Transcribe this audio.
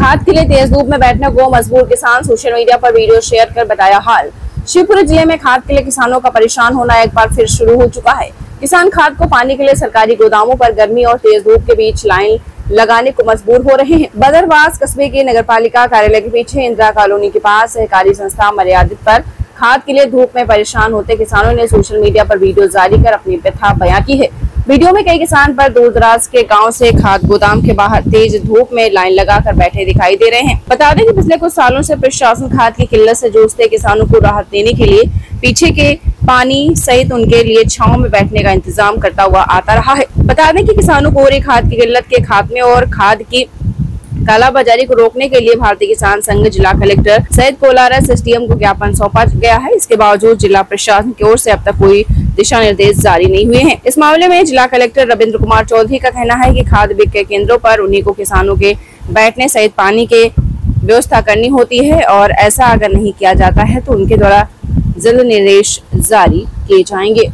खाद के लिए तेज धूप में बैठने को मजबूर किसान सोशल मीडिया पर वीडियो शेयर कर बताया हाल। शिवपुरी ज़िले में खाद के लिए किसानों का परेशान होना एक बार फिर शुरू हो चुका है। किसान खाद को पाने के लिए सरकारी गोदामों पर गर्मी और तेज धूप के बीच लाइन लगाने को मजबूर हो रहे हैं। बदरवास कस्बे के नगर पालिका कार्यालय के पीछे इंदिरा कॉलोनी के पास सहकारी संस्था मर्यादित पर खाद के लिए धूप में परेशान होते किसानों ने सोशल मीडिया पर वीडियो जारी कर अपनी व्यथा बयां की है। वीडियो में कई किसान पर दूर दराज के गाँव से खाद गोदाम के बाहर तेज धूप में लाइन लगाकर बैठे दिखाई दे रहे हैं। बता दें कि पिछले कुछ सालों से प्रशासन खाद की किल्लत से जूझते किसानों को राहत देने के लिए पीछे के पानी सहित उनके लिए छाव में बैठने का इंतज़ाम करता हुआ आता रहा है। बता दें कि किसानों को खाद की किल्लत के खात्मे और खाद की कालाबाजारी को रोकने के लिए भारतीय किसान संघ जिला कलेक्टर सैयद कोलारस एसडीएम को ज्ञापन सौंपा गया है। इसके बावजूद जिला प्रशासन की ओर से अब तक कोई दिशा निर्देश जारी नहीं हुए हैं। इस मामले में जिला कलेक्टर रविंद्र कुमार चौधरी का कहना है कि खाद विक्रय केंद्रों पर उन्हीं को किसानों के बैठने सहित पानी के व्यवस्था करनी होती है और ऐसा अगर नहीं किया जाता है तो उनके द्वारा जल्द निर्देश जारी किए जाएँगे।